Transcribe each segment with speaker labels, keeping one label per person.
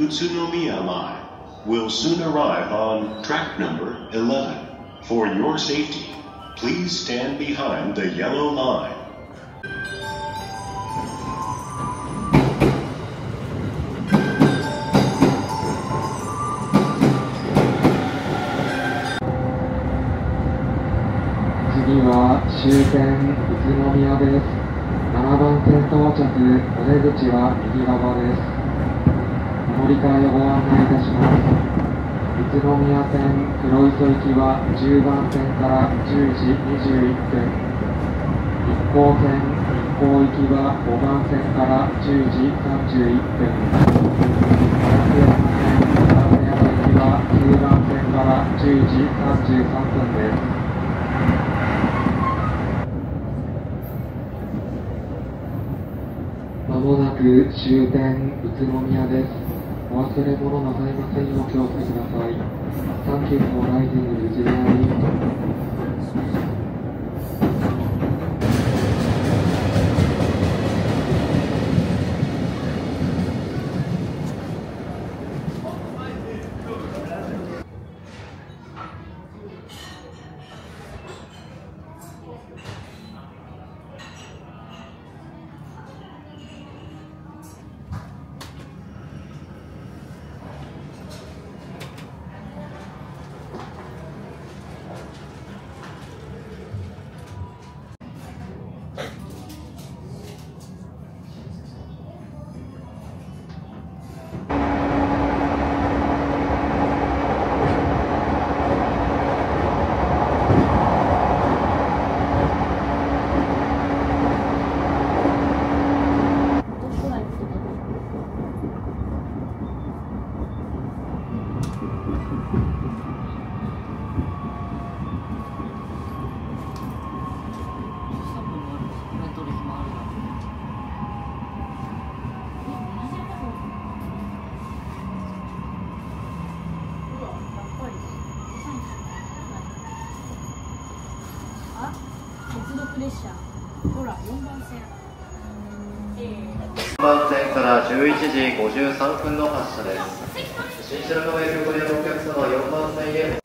Speaker 1: Utsunomiya Line will soon arrive on track number 11. For your safety, please stand behind the yellow line.
Speaker 2: 次は終点宇都宮です7番線到着お出口は右側ですお 乗り換えをご案内いたします。宇都宮線黒磯行きは10番線から10時21分。一行線一行行きは5番線から10時31分。烏山線烏山行きは9番線から10時33分です。まもなく終点宇都宮です。お忘れ物なさいませんにお気をつけください。サンキュ
Speaker 3: ライジングで一番い。ほら4番線
Speaker 4: から11時53分の発車です。新白河駅ご利用のお客様4番線へ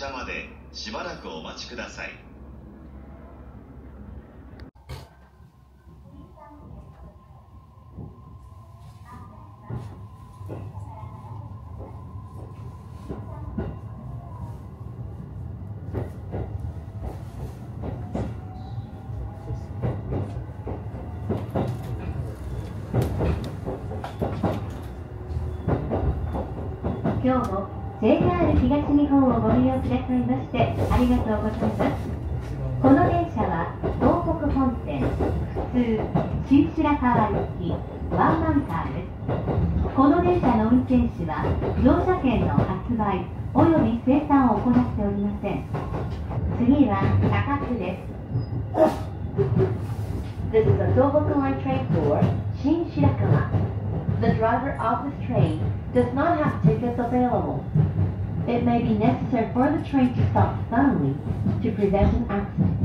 Speaker 5: 車までしばらくお待ちください
Speaker 6: 今日も JR 東日本をご利用くださいましてありがとうございますこの電車は東北本線普通新白河行きワンマンカーですこの電車の運転士は乗車券の発売および生産を行っておりません次は高津です This is a Tohoku Line train for Shin Shirakawa. The driver of this train does not have tickets available. It may be necessary for the train to stop suddenly to prevent an accident.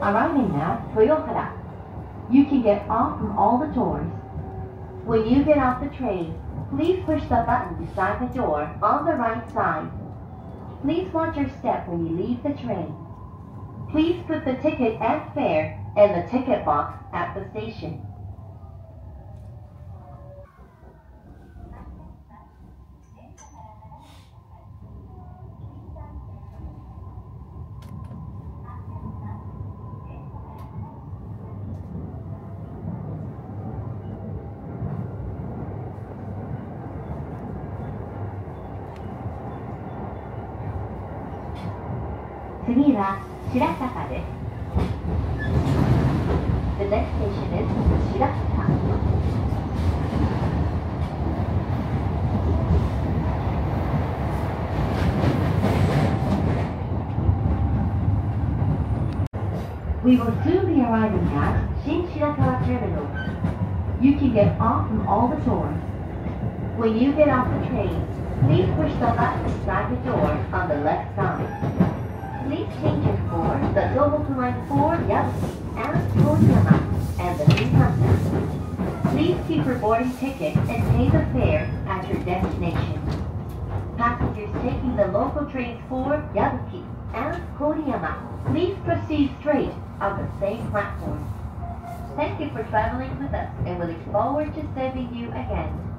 Speaker 6: Arriving at Toyohara, you can get off from all the doors. When you get off the train, please push the button beside the door on the right side. Please watch your step when you leave the train. Please put the ticket and fare in the ticket box at the station. 次 we will soon be arriving at Shin Shirakawa Terminal. You can get off from all the doors. When you get off the train, please push the button beside the door on the left side. Please change your the Tohoku Line 4 Yabuki and Toyama and the Shinkansen. Please keep your boarding ticket and pay the fare at your destination. Passengers taking the local trains for Yabuki and Koriyama, please proceed straight on the same platform. Thank you for traveling with us and we look forward to serving you again.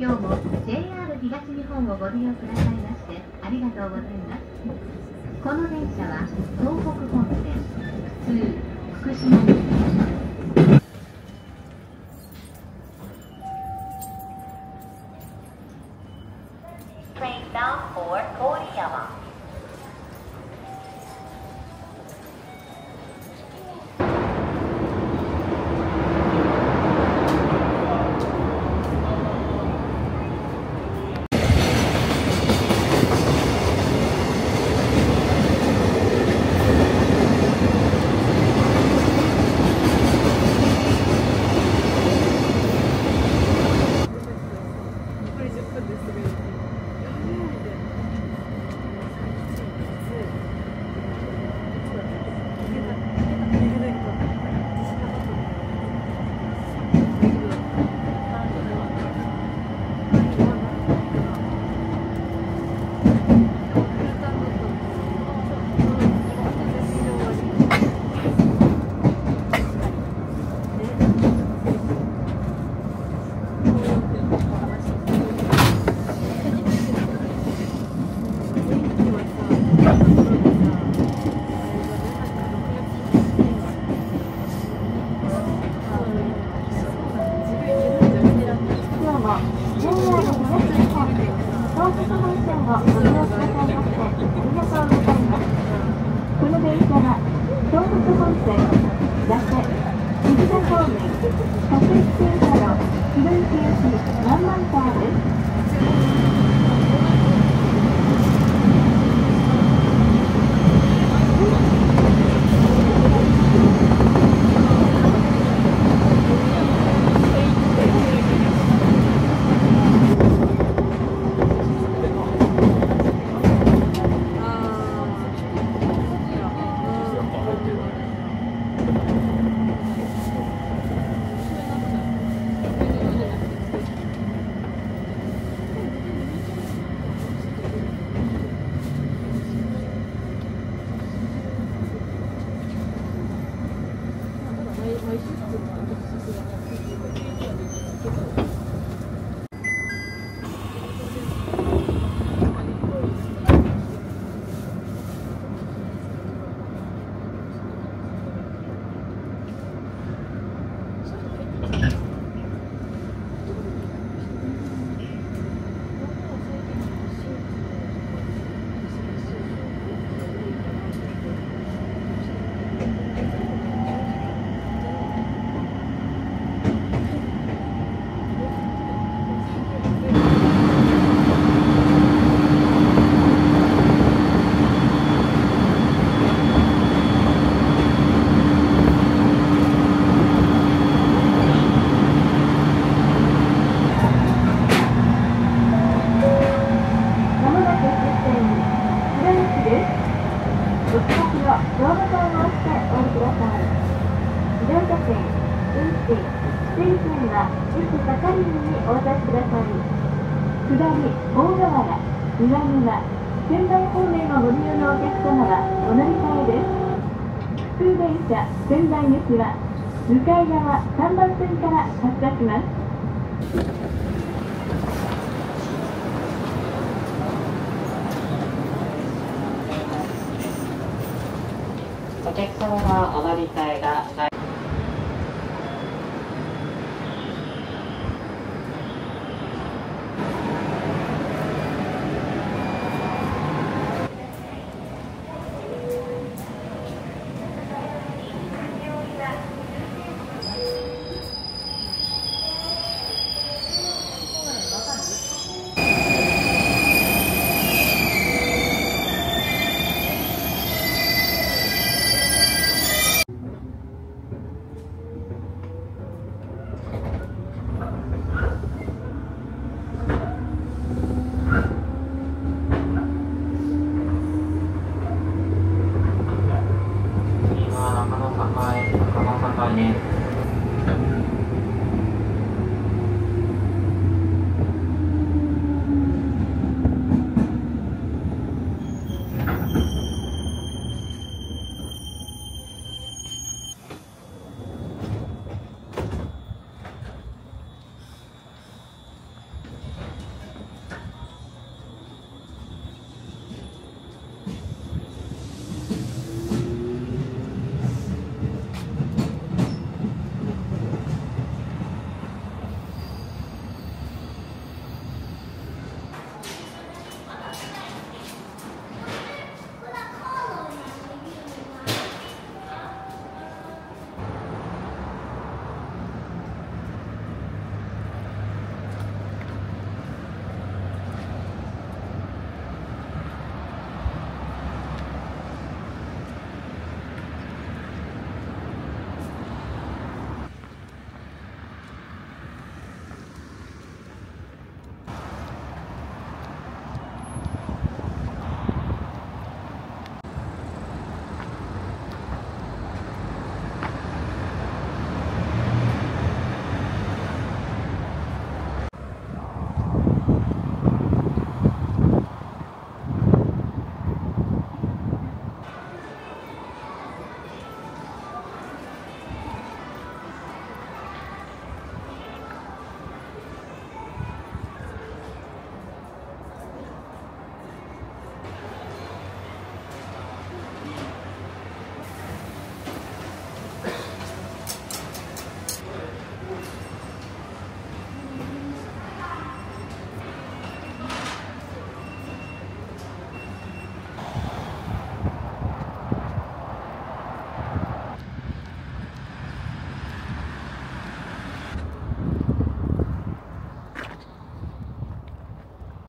Speaker 6: 今日も JR 東日本をご利用くださいましてありがとうございます。この電車は東北本線普通福島行き
Speaker 7: 慢慢看仙台方面をご利用のお客様はお乗り換えです。普通電車仙台行きは向かい側3番線から発車します。
Speaker 8: お客様がお乗り換えが第